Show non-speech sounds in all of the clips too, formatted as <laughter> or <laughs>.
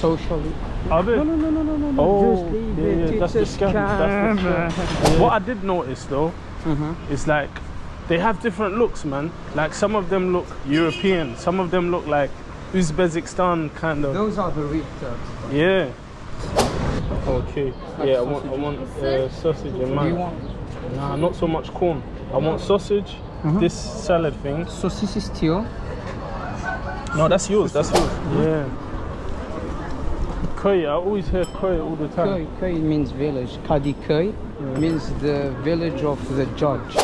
socially. Are they? No, no, no, no, no, no. Oh, Just leave yeah, it. yeah, that's It's the scam. That's the scam. scam. What I did notice though Mhm. is like they have different looks, man. Like some of them look European, some of them look like Uzbekistan kind of. Those are the real Turks. Yeah. Okay. Yeah, I want, I want uh, sausage and man. want? Nah, not so much corn. I want sausage. Mhm. This salad thing. Sosis istiyor. No, that's yours. That's yours. Yeah. Köy. I always hear köy all the time. Köy, köy means village. kadi Kadıköy means the village of the judge.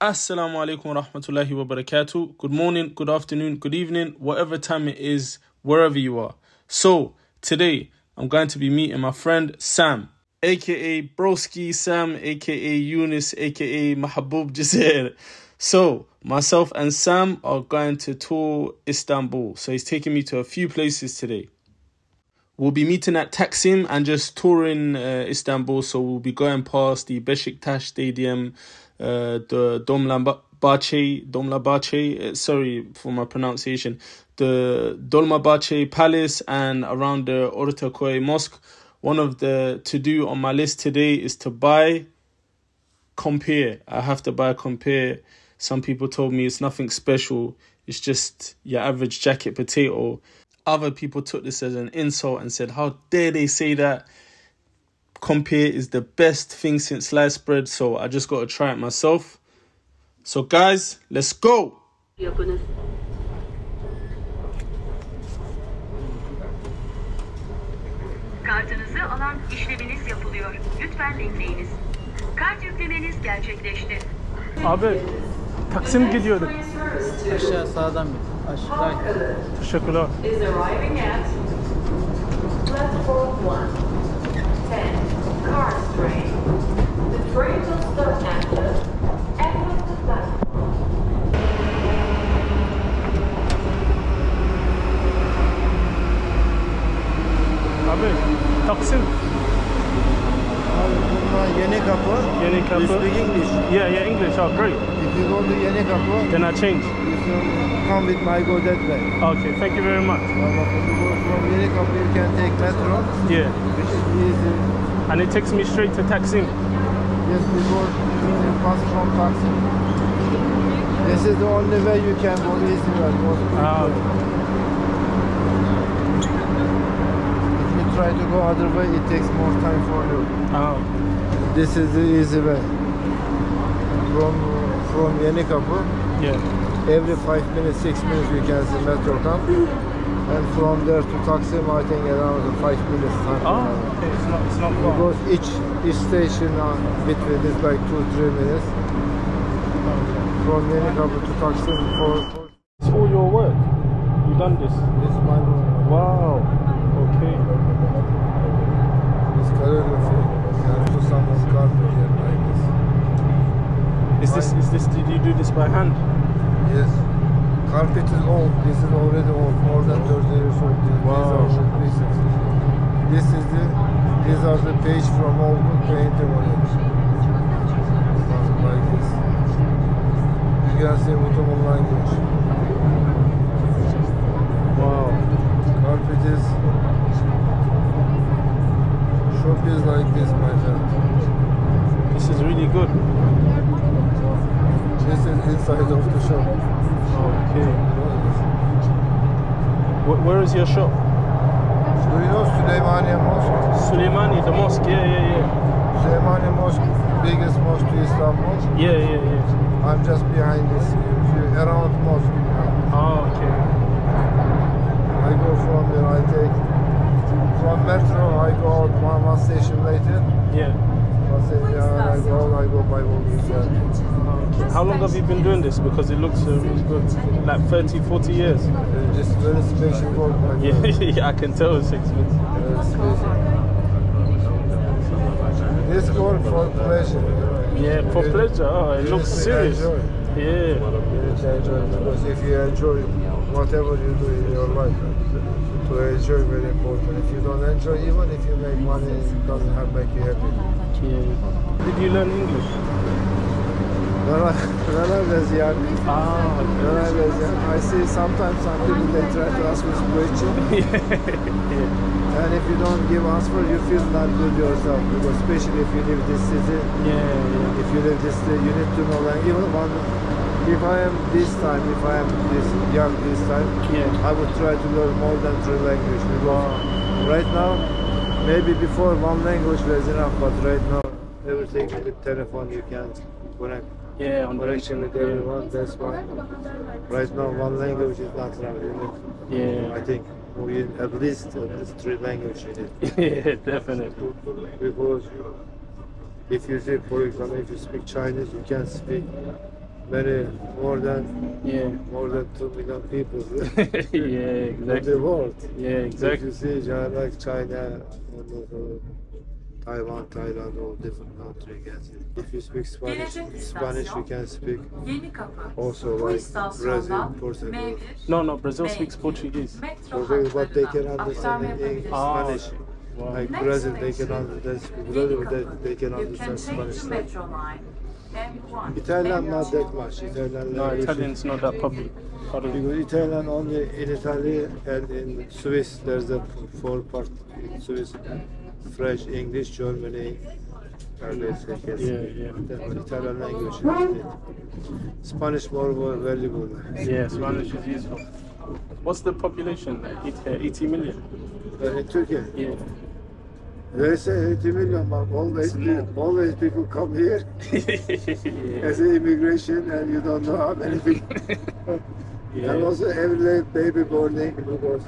Assalamu alaikum wa rahmatullahi wa barakatuh. Good morning, good afternoon, good evening, whatever time it is, wherever you are. So, today I'm going to be meeting my friend Sam, aka Broski Sam, aka Eunice, aka Mahabub Jazeer. So, myself and Sam are going to tour Istanbul. So, he's taking me to a few places today. We'll be meeting at Taksim and just touring uh, Istanbul. So we'll be going past the Beşiktaş Stadium, uh, the Dolmabahce, Dolmabahce, uh, sorry for my pronunciation, the Dolmabahce Palace and around the Ortaköy Mosque. One of the to do on my list today is to buy kumpir. I have to buy kumpir. Some people told me it's nothing special. It's just your average jacket potato. Other people took this as an insult and said, How dare they say that? Kumpir is the best thing since sliced bread, so I just got to try it myself. So, guys, let's go. yapınız. Kartınızı alan işleminiz yapılıyor. Lütfen bekleyiniz. Kart yüklemeniz gerçekleşti. Abi, Taksim gidiyorduk. Aşağı sağdan bir. Aşağı. Teşekkürler. is arriving at platform 1, 10, car train. The train will start at the end of the platform. Abi, Taksim. Bunlar Yeni Kapı. Yeni You speak English. Yeah, yeah, English. Oh, great. You go to Yeni Then I change. you come with my go that way. Okay, thank you very much. You go from Yeni you can take metro, Yeah. which is easy. And it takes me straight to Taksim. Yes, before you pass from taxi. This is the only way you can go easy way. Ah, If you try to go other way, it takes more time for you. ah, This is the easy way. From from Yeni Kapı, yeah. every five minutes, six minutes you can see metro come. And from there to Taksim, I think around five minutes time. Oh, okay. It's not, it's not far. Because each each station uh, between is like two three minutes. From Yeni Kapı to Taksim for, for It's all your work. You done this. this my Wow. These are the page from old painting on it. Like this. You can see Mutumun language. Wow. Carpet is shop is like this, my friend. This is really good. This is inside of the shop. Okay. Where is your shop? Do you know Süleymaniye Mosque? Suleimani, the mosque. Yeah, yeah, yeah. Süleymaniye Mosque, biggest mosque to Istanbul. Yeah, yeah, yeah. I'm just behind this, if around mosque. Oh, okay. I go from there, I take from metro, I go out one, one station later. Yeah. One station, and I go, I go by walking there. Okay. How long have you been doing this? Because it looks uh, really good. Like 30, 40 years. Uh, This very special work, my <laughs> Yeah, yeah, I can tell it's expensive. Very special. This work for pleasure. Yeah, for pleasure. Oh, it looks serious. enjoy. Yeah. You need to enjoy because if you enjoy whatever you do in your life, to enjoy very important. If you don't enjoy, even if you make money, it doesn't have make you happy. Yeah. Did you learn English? When I, when I was young, Ah, when I was young, I see sometimes some people they try to ask me question, <laughs> yeah. And if you don't give answer, you feel not good yourself. Because especially if you live this city, Yeah, yeah. if you live this city, you need to know language. Even one, if I am this time, if I am this young this time, Yeah. I would try to learn more than three language. Because right now, maybe before one language was enough, but right now everything with telephone you can connect. Yeah, on Connection with everyone, that's why. Right now, one language is not enough. Yeah. I think we at least at least three languages. in <laughs> it. Yeah, definitely. Because if you say, for example, if you speak Chinese, you can speak many more than Yeah. more than two million people <laughs> yeah, <laughs> exactly in the world. Yeah, If exactly. you see like China, and also Taiwan, Thailand, all different countries. you can see. If you speak Spanish, Gelecek Spanish you istasyon. can speak Yeni kapı. also Bu like istasyondan Brazil, Portugal. M1, No, no, Brazil speaks Portuguese. metro Portugal, but they can hatlarına understand aktarma in English, Ah. Spanish. Wow. Like Next Brazil, they station, can understand. Yeni Brazil, they, kapı. they can You can understand take Spanish. the metro line. M1. Italian not that much. Italian No, language. Italian's not that public. Pardon. Because Italian only in Italy and in Swiss there's a four part in Swiss French, English, Germany. say yes. Yeah, yeah. Italian language. is it. Spanish more, more valuable. Yeah, Spanish is useful. What's the population there? Eight- uh, 80 million? But in Turkey, Yeah. they say 80 million, but always, always people come here yeah. <laughs> as an immigration and you don't know how many people. <laughs> yeah. And also every late baby boarding because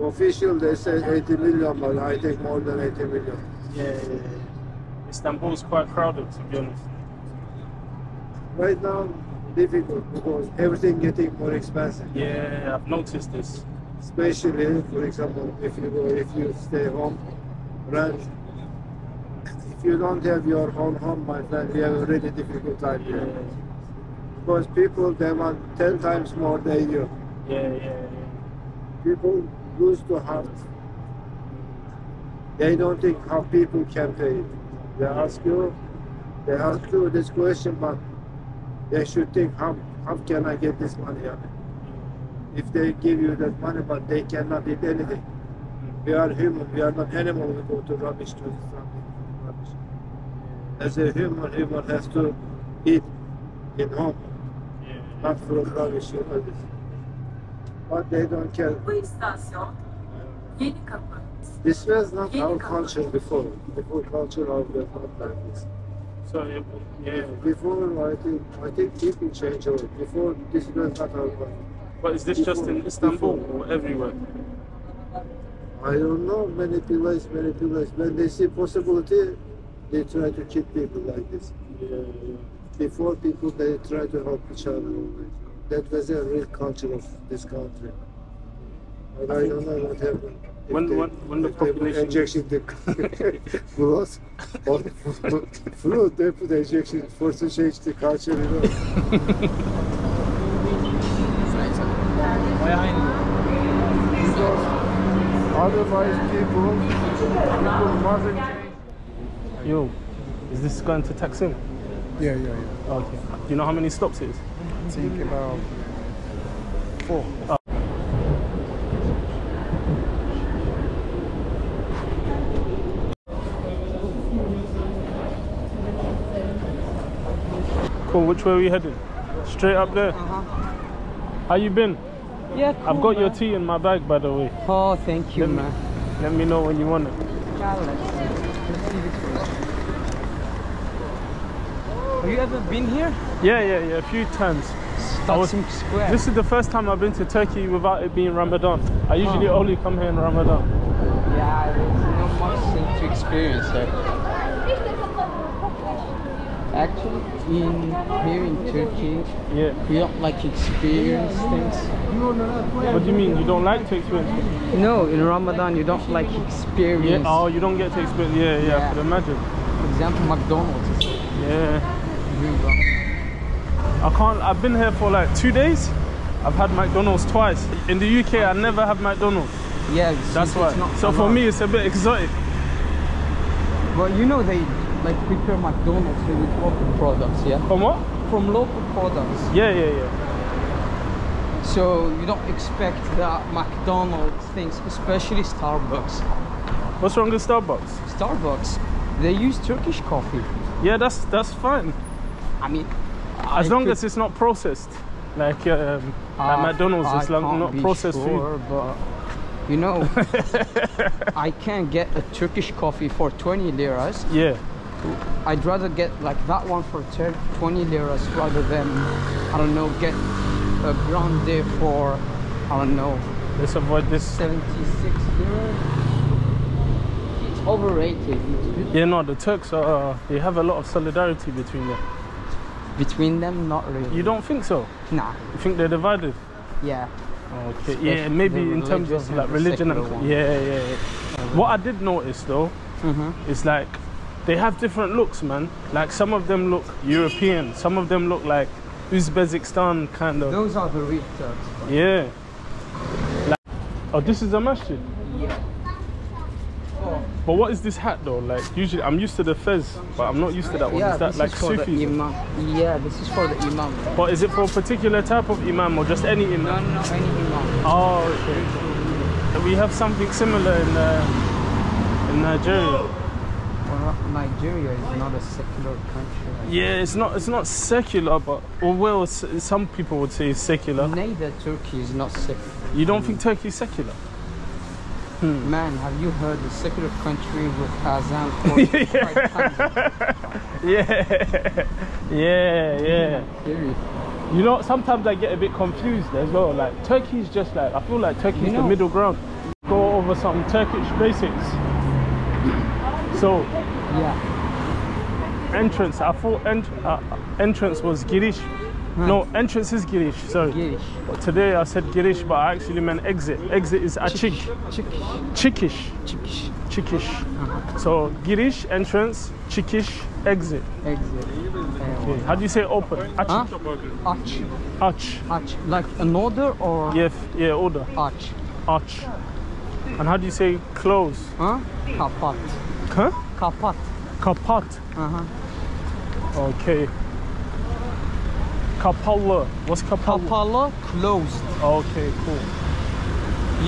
official they say 80 million, but I think more than 80 million. yeah, yeah, yeah. Istanbul's quite crowded, to be honest. Right now, difficult because everything getting more expensive. Yeah, I've noticed this. Especially, for example, if you go, if you stay home, rent. If you don't have your own home, my friend, we have a really difficult time Yeah, here. Because people they want 10 times more than you. yeah, yeah. People lose the heart. They don't think how people can pay. They ask you, they ask you this question, but they should think how how can I get this money? If they give you that money, but they cannot eat anything. We are human. We are not animal. We go to rubbish to something rubbish. As a human, human has to eat in home, not from rubbish. You know this. But they don't care. Bu istasyon Yeni kapı. This was not Yeni our kapı. culture before. Before culture of the not like this. So, yeah. Before I think I think people change a lot. Before this was not our culture. But is this just in Istanbul or everywhere? I don't know many people, many people. When they see possibility, they try to keep people like this. Yeah, yeah. Before people, they try to help each other always. That was a real culture of this country. But I don't know what happened. If When- they- when- when the if they put population- injection the <laughs> blood or <laughs> fruit, they put injection for to change the culture, you know. Because otherwise people, people mustn't change. Yo, is this going to Taksim? Yeah, yeah, yeah. Okay. Do you know how many stops it is? I think about four. Cool. Which way are we heading? Straight up there. Uh-huh. How you been? Yeah, I've got your tea in my bag, by the way. Oh, thank you, Let me- man. Let me know when you want it. Yeah, let's, let's leave it for you. Have you ever been here? Yeah, yeah, yeah. A few times. Taksim Square. This is the first time I've been to Turkey without it being Ramadan. I usually Oh. only come here in Ramadan. Yeah, there's not much thing to experience there. Actually, in here in Turkey, Yeah. we don't like experience things. What do you mean? You don't like to experience? it? No, in Ramadan you don't like experience. Yeah. experience. Oh, you don't get to experience. Yeah, yeah. I could imagine. For example, McDonald's. Yeah. I can't. I've been here for like two days. I've had McDonald's twice. In the UK, I never have McDonald's. Yeah, That's why. So for me, it's a bit exotic. Well, you know they like prepare McDonald's with local products, yeah. From what? from local products. Yeah, yeah, yeah. So you don't expect that McDonald's things, especially Starbucks. What's wrong with Starbucks? Starbucks, they use Turkish coffee. Yeah, that's that's fine. I mean, As I long could- as it's not processed. Like um, like Uh, McDonald's I is like not processed food. but you know, <laughs> I can get a Turkish coffee for 20 liras. Yeah. I'd rather get like that one for 10, 20 liras rather than I don't know get a grande for I don't know Let's avoid this. 76 liras. It's overrated. Yeah, no, the Turks are they have a lot of solidarity between them. Between them, not really. You don't think so? Nah. You think they're divided? Yeah. Okay. Especially Yeah, maybe in terms of like religion and one. yeah, yeah, yeah. What I did notice though Mhm. is like they have different looks, man. Like some of them look European, some of them look like Uzbekistan kind of. Those are the real Turks. Yeah. Like, oh, this is a masjid. Yeah. But what is this hat though? Like usually I'm used to the fez, but I'm not used to that one. Yeah, is that this like is for the Sufi? imam. Yeah, this is for the imam. But is it for a particular type of imam or just any No, imam? no, any imam. Oh, okay. We have something similar in uh, in Nigeria. Well, Nigeria is not a secular country. Yeah, it's not it's not secular, but or well, some people would say it's secular. Neither Turkey is not secular. You don't think Turkey is secular? Man, have you heard the secular country with Azan for five times? Yeah, yeah, yeah. Serious. You know, sometimes I get a bit confused as well. Like Turkey is just like I feel like Turkey is You the middle ground. Go over some Turkish basics. So Yeah. entrance, I thought ent- uh, entrance was girish. No, entrance is girish. Sorry. Girish. But today I said girish, but I actually meant exit. Exit is achik, Chickish. chickish, Chickish. chickish. Uh-huh. So girish entrance, chickish exit. Exit. Okay. How do you say open? Ach, Huh? Arch. arch. Arch. Like an order or Yeah, yeah, order. arch? Arch. And how do you say close? Huh? Kapat. Huh? Kapat. Kapat. Uh-huh. Okay. Kapalı. What's kapalı? Kapalı, closed. Okay, cool.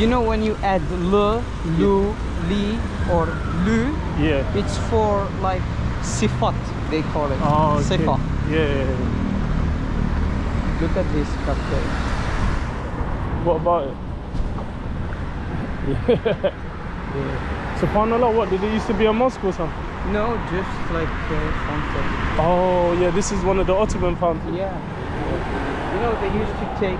You know when you add l, lu, li, or lu, Yeah. it's for like sifat, they call it. Oh, okay. Sifa. Yeah, yeah, yeah. Look at this cafe. What about it? yeah. Subhanallah, what? Did it used to be a mosque or something? No, just like uh, fountain. Oh, yeah, this is one of the Ottoman fountains. Yeah. You know they used to take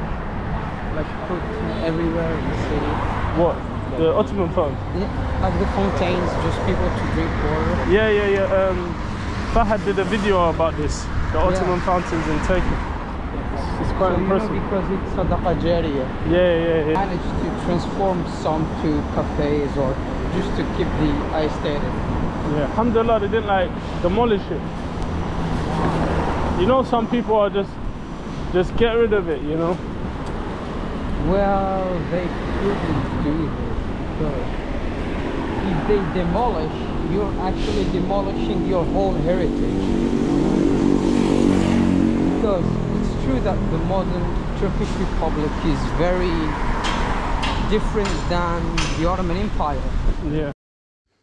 like put everywhere in the city. What? The Ottoman fountain? Yeah, like the fountains, just people to drink water. Yeah, yeah, yeah. Um, Fahad did a video about this. The Ottoman fountains in Turkey. It's quite So, you know, impressive. because it's sadaqa jariyah. Yeah, yeah, yeah. managed to transform some to cafes or just to keep the aesthetic. Yeah, alhamdulillah, they didn't like demolish it. You know, some people are just, just get rid of it, you know? Well, they couldn't do this because if they demolish, you're actually demolishing your whole heritage. Because it's true that the modern Turkish Republic is very different than the Ottoman Empire. Yeah.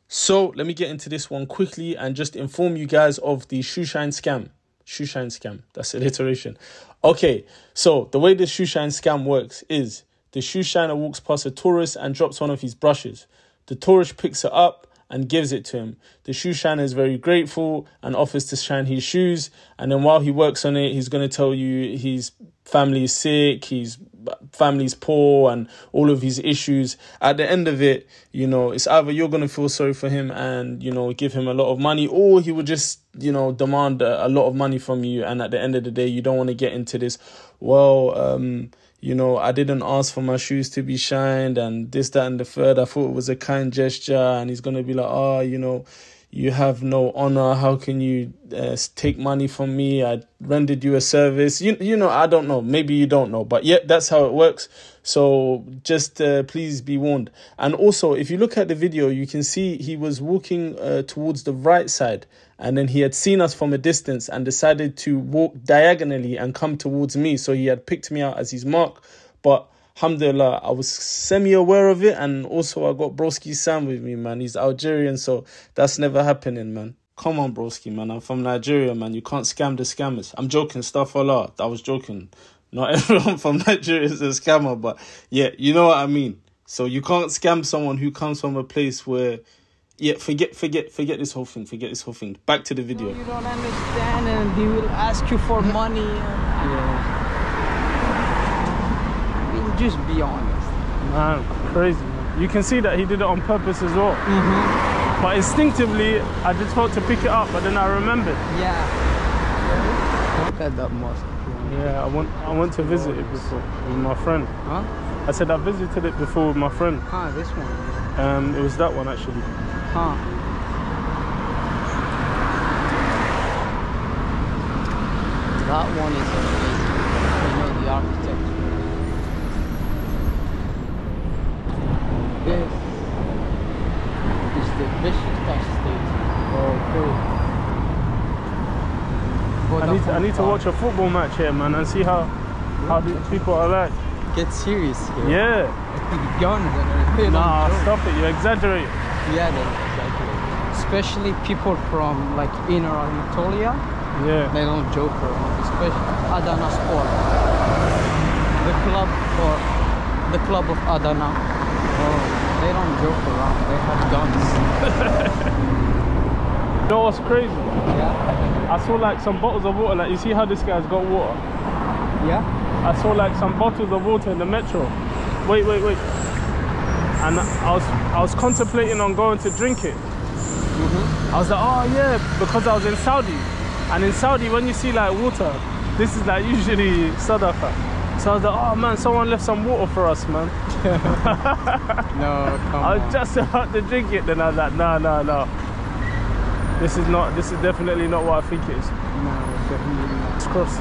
So let me get into this one quickly and just inform you guys of the shoeshine scam. Shoeshine scam. That's alliteration. Okay, so the way the shoeshine scam works is the shoeshiner walks past a tourist and drops one of his brushes. The tourist picks it up and gives it to him. The shoe shiner is very grateful and offers to shine his shoes. And then while he works on it, he's going to tell you his family is sick, his family's poor, and all of his issues. At the end of it, you know, it's either you're going to feel sorry for him and, you know, give him a lot of money, or he would just, you know, demand a, a lot of money from you. And at the end of the day, you don't want to get into this, well, um, you know, I didn't ask for my shoes to be shined and this, that, and the third. I thought it was a kind gesture. And he's going to be like, oh, you know, you have no honor. How can you uh, take money from me? I rendered you a service. You, you know, I don't know. Maybe you don't know. But yeah, that's how it works. So just uh, please be warned. And also, if you look at the video, you can see he was walking uh, towards the right side, and then he had seen us from a distance and decided to walk diagonally and come towards me. So he had picked me out as his mark, but. Alhamdulillah, I was semi aware of it, and also I got Broski Sam with me, man. He's Algerian, so that's never happening, man. Come on, Broski, man. I'm from Nigeria, man. You can't scam the scammers. I'm joking, stuff a lot. I was joking. Not <laughs> everyone from Nigeria is a scammer, but yeah, you know what I mean. So you can't scam someone who comes from a place where yeah, forget forget forget this whole thing, forget this whole thing. Back to the video. You don't understand, and they will ask you for money. Yeah. I mean, just be honest. Man, crazy. Man. You can see that he did it on purpose as well. Mm-hmm. But instinctively, I just felt to pick it up, but then I remembered. Yeah. Look at that mosque. Yeah, I went I went to visit it before with my friend. Huh? I said I visited it before with my friend. Huh, this one. Um, it was that one actually. Huh. That one is amazing. You know the architecture. This is the Beşiktaş Stadium. Okay. I need to, I need to watch a football match here, man, and see how how these people are like. Get serious here. Yeah. Guns and everything. Nah, stop it. You exaggerate. Yeah, they exactly. Especially people from like inner Anatolia. Yeah. They don't joke around, especially Adana Sport. The club or the club of Adana. Oh, they don't joke around. They have guns. <laughs> You know what's crazy? yeah. I saw like some bottles of water. Like you see how this guy's got water. Yeah. I saw like some bottles of water in the metro. Wait, wait, wait. And I was I was contemplating on going to drink it. Mm-hmm. I was like, oh yeah, because I was in Saudi. And in Saudi, when you see like water, this is like usually sadaqah. So I was like, oh man, someone left some water for us, man. <laughs> No, come <laughs> I on. was just <laughs> about to drink it, then I was like, no, no, no. This is not, this is definitely not what I think it is. No, definitely not. It's cross.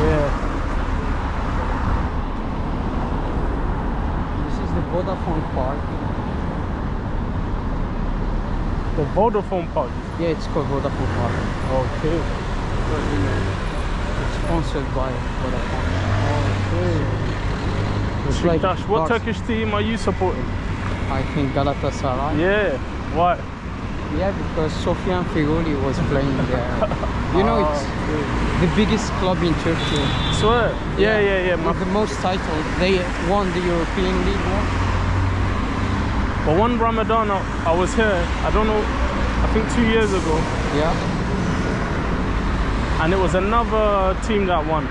Yeah. This is the Vodafone Park. The Vodafone Park? Yeah, it's called Vodafone Park. Okay. But, you know, it's sponsored by Vodafone. It's like what Bars- Turkish team are you supporting? I think Galatasaray. Yeah. Why? Yeah, because Sofiane Feghouli was playing there. <laughs> You know, ah, it's the biggest club in Turkey. Swear. Yeah, yeah, yeah. My, With the most titles. They won the European League one. but one Ramadan I, I was here, I don't know, I think two years ago, Yeah. and it was another team that won.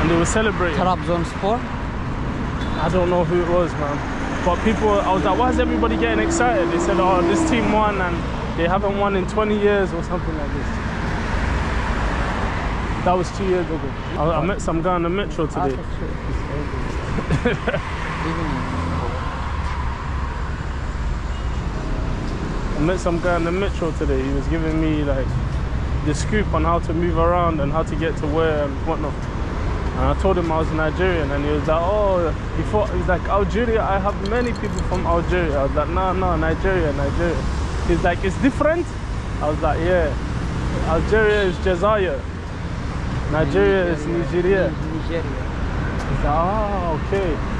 And they were celebrating. Trabzonspor. I don't know who it was, man. But people, I was like, why is everybody getting excited? They said, oh, this team won and they haven't won in 20 years or something like this. That was two years ago. I, I met some guy on the metro today. Atatürk is everywhere. Even in I met some guy on the metro today. He was giving me like the scoop on how to move around and how to get to where and whatnot. And I told him I was Nigerian, and he was like, "Oh, he thought he's like Algeria. I have many people from Algeria." I was like, "No, no, Nigeria, Nigeria." He's like, "It's different." I was like, "Yeah, Algeria is Jazair, Nigeria is Nigeria." Nigeria. He's like, "Ah, okay."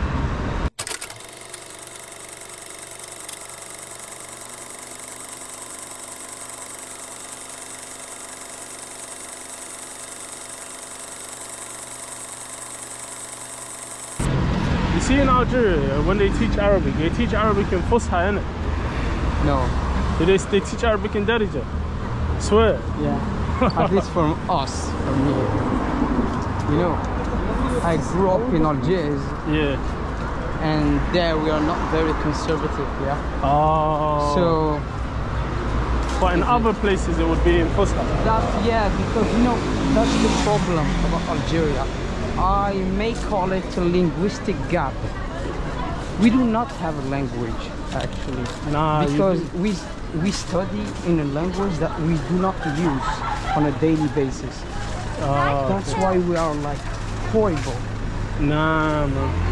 You see in Algeria, uh, when they teach Arabic, they teach Arabic in Fusha, innit? No. They, they, teach Arabic in Darija. Swear. Yeah. At least from us, from me. You know, I grew up in Algiers, Yeah. and there we are not very conservative. Yeah. Oh. So but in other places it would be in Fusha. That yeah, because you know that's the problem about Algeria. I may call it a linguistic gap. We do not have a language actually, Nah, because we we study in a language that we do not use on a daily basis. Ah, That's why we are like horrible. Nah, man.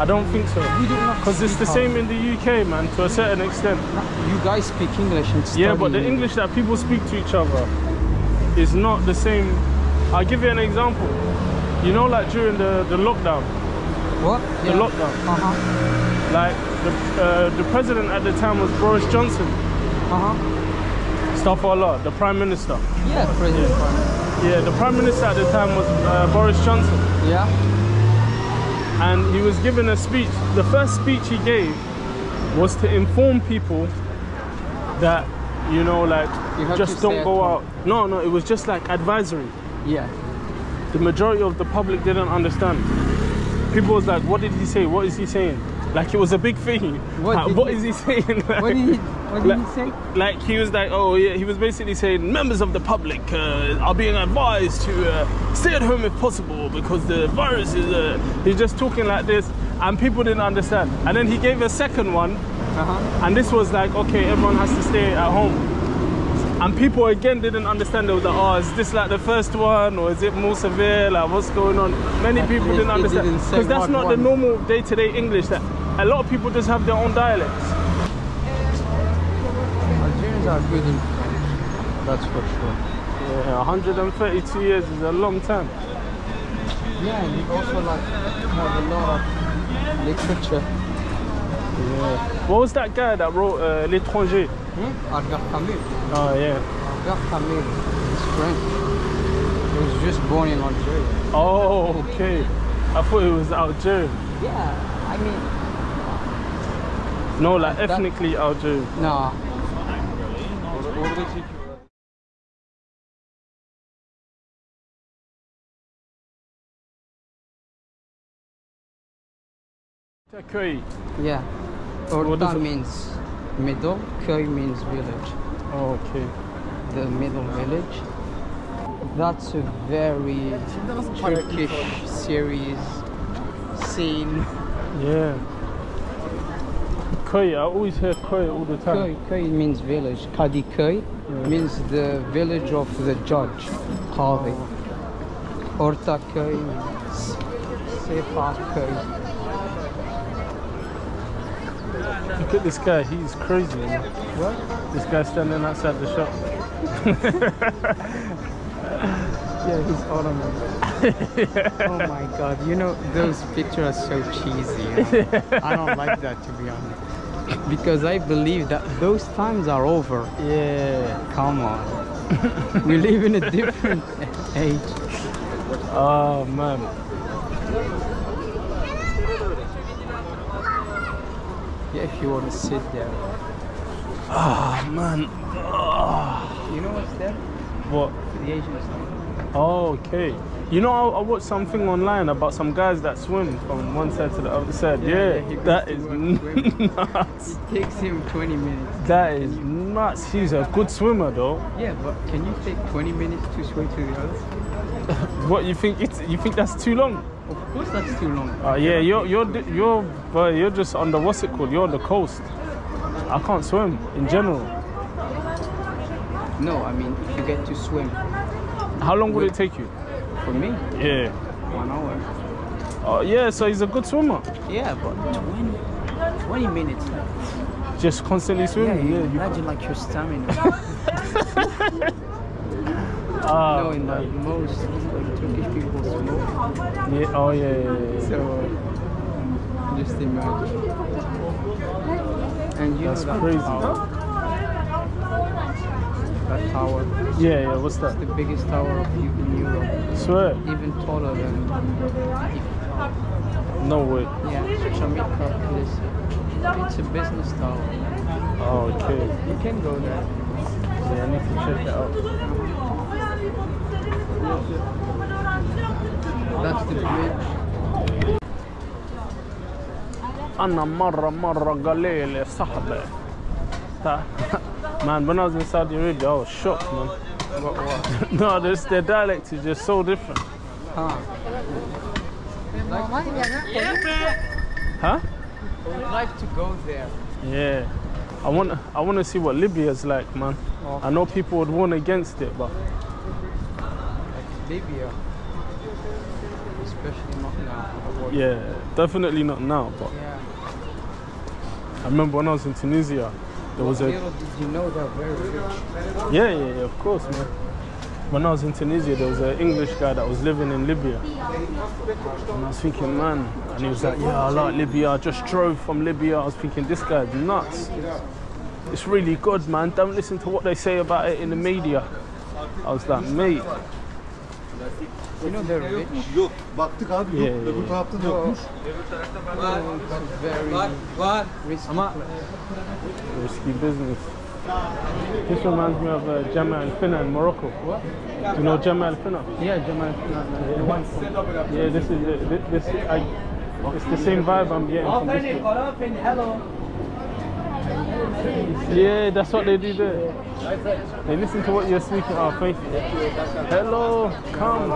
I don't think so. We do not Because it's the same in the UK, man, to a certain extent. You guys speak English and study Yeah, but the English that people speak to each other is not the same. I'll give you an example. You know, like during the, the lockdown, What? the lockdown, Uh huh. like the, uh, the president at the time was Boris Johnson, Uh huh. Astaghfirullah, the prime minister. Yeah, President. Yeah, the prime minister at the time was uh, Boris Johnson. Yeah. and he was given a speech. The first speech he gave was to inform people that, you know, like, You just don't go out. No, no, it was just like advisory. Yeah. The majority of the public didn't understand. People was like, what did he say? What is he saying? Like it was a big thing. What did what he- is he saying? What did he? What did like, he say? like he was like, oh yeah, he was basically saying members of the public uh, are being advised to uh, stay at home if possible because the virus is. Uh, he's just talking like this, and people didn't understand. And then he gave a second one, Uh huh. and this was like, okay, everyone has to stay at home. And people again didn't understand. They was like, oh, is this like the first one, or is it more severe? Like, what's going on? Many At people least didn't understand because that's what not the normal day-to-day English. That a lot of people just have their own dialects. Algerians are good in French. That's for sure. Yeah, 132 years is a long time. Yeah, and you also like have a lot of literature. Yeah. What was that guy that wrote uh, L'étranger? Hmm? Albert Camus. Oh yeah. Albert Camus is French. He was just born in Algeria. Oh okay. I thought it was Algerian. Yeah, I mean, No, like That- ethnically Algerian. no. Yeah. What Orta it- means middle, Köy means village. Oh, okay. The middle village. That's a very Turkish series scene. Yeah. Köy, I always hear Köy all the time. Koi, Köy means village. Kadiköy means the village of the judge, Qadi. Orta means Sefa Köy. Look at this guy, he's crazy. Man. What? This guy standing outside the shop. <laughs> Yeah, he's Ottoman. <laughs> Oh my god, you know, those pictures are so cheesy. you know? I don't like that to be honest. Because I believe that those times are over. Yeah. Come on. we live in a different age. Oh man. Yeah, if you want to sit there. Oh man. Oh. You know what's there? What? The Asian stuff. Oh, okay. You know, I, I watched something online about some guys that swim from one side to the other side. Yeah, Yeah, yeah, that is <laughs> nuts. It takes him 20 minutes. That is nuts. He's a good swimmer, though. Yeah, but can you take 20 minutes to swim to the other side? <laughs> What you think? It's you think that's too long? Of course, that's too long. Uh, yeah, you're you're you're but you're just on the what's it called? You're on the coast. I can't swim in general. No, I mean, if you get to swim, How long would it take you? for me, Yeah. one hour. Oh yeah, so he's a good swimmer. Yeah, but 20, 20 minutes. Like, Just constantly yeah, swimming. you Yeah, you imagine like your stamina. <laughs> <laughs> Ah, no, in like most like, Turkish people smoke. yeah. Oh yeah, yeah, yeah. So just imagine. And you That's know that crazy. Tower, that tower, Yeah, yeah. What's that? the biggest tower of in Europe, Swear. even taller than No way. yeah, Kilise. It's a business tower. Oh, okay. You can go there. Yeah, I need to check it out. That's the bridge. أنا مرة مرة قليل يا صاحبي. Ta- Man, when I was in Saudi Arabia, I was shocked, man. What, <laughs> what? no, this, their dialect is just so different. Huh? Huh? I would like to go there. Yeah. I want I want to see what Libya's like, man. Oh. I know people would warn against it, but Libya. Especially not now. yeah, definitely not now. But Yeah. I remember when I was in Tunisia, there was a Little did you know they're very rich. yeah, yeah, yeah, of course, man. When I was in Tunisia, there was an English guy that was living in Libya. And I was thinking, man, and he was like, yeah, I like Libya. I just drove from Libya. I was thinking, this guy's nuts. It's really good, man. Don't listen to what they say about it in the media. I was like, mate, You know they're rich. Yok. Baktık abi yok. Yeah, yeah, Öbür yeah. tarafta da yokmuş. But very risky. risky business. This reminds me of uh, Jama Al Fina in Morocco. What? Do you know Jama Al Fina? Yeah, Jamal. The one from Yeah, this is the, thi- this. I, it's the same vibe I'm getting from this. one. Yeah, that's what they do there. They listen to what you're speaking. Oh, eh? thank you. Hello, come.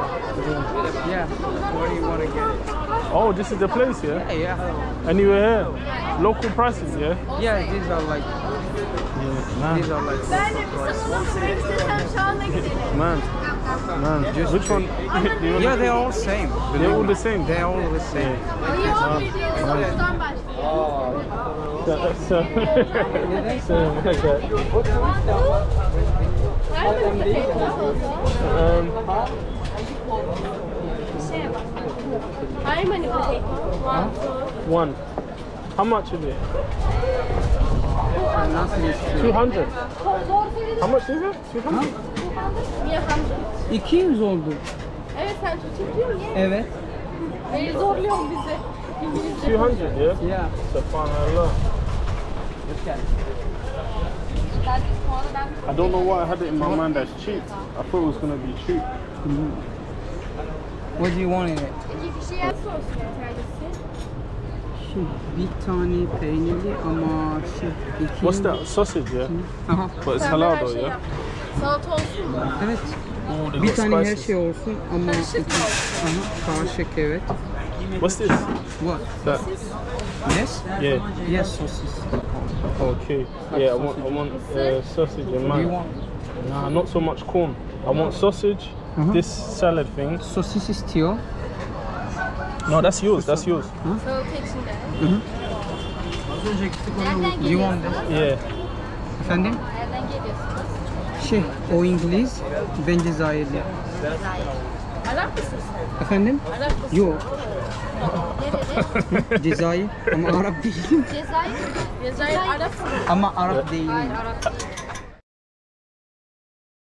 Yeah. Where do you want to get it? Oh, this is the place, yeah. Yeah, yeah. Anywhere here, local prices, yeah. Yeah, these are like Man, these are like Ben de bir salona sürelim istesem şu anda gidelim. man, man. Which one? <laughs> Yeah, they're all same. They're all the same. They're all the same. İyi 11 diye solundan başlıyor. So, so, so, okay. Nerede bir tek Um, How many potato? One, one. How much is it? Nothing is true. Two hundred. How much is it? Two hundred. Niye hamza? 200 oldu. Evet sen çocuk değil mi? Evet. Neyi zorluyorsun bizi? Two hundred, yeah. Yeah. Subhanallah. I don't know why I had it in my mind as cheap. I thought it was gonna be cheap. What do you want in it? İki kişiye sos yeterlisi. Şu bir tane peynirli ama şu iki. What's that? Sausage, yeah. Aha. But it's Sen halal her though, şey yeah. yap. Salata olsun mu? Evet. Oh, they Bir got tane her spices. şey olsun ama Karışık mı olsun? Aha, karışık evet. What's this? What? That. Yes? Yeah. Yes, sosis. Okay. Yeah, I want I want uh, sausage and Do you mine. want? Nah, not so much corn. I want sausage. Uh-huh. This salad thing. Sosis istiyor. No, that's yours. That's yours. İçinde. Nereden Do you want geliyorsunuz? this? Yeah. Efendim? Nereden geliyorsunuz? Şey, o İngiliz, ben Cezayirli. Arap mısın sen? Efendim? Arap mısın? Yok, Nereli? <laughs> Cezayir ama Arap değilim. Cezayir? Cezayir Arap mı? Ama Arap değilim. Hayır Arap değil.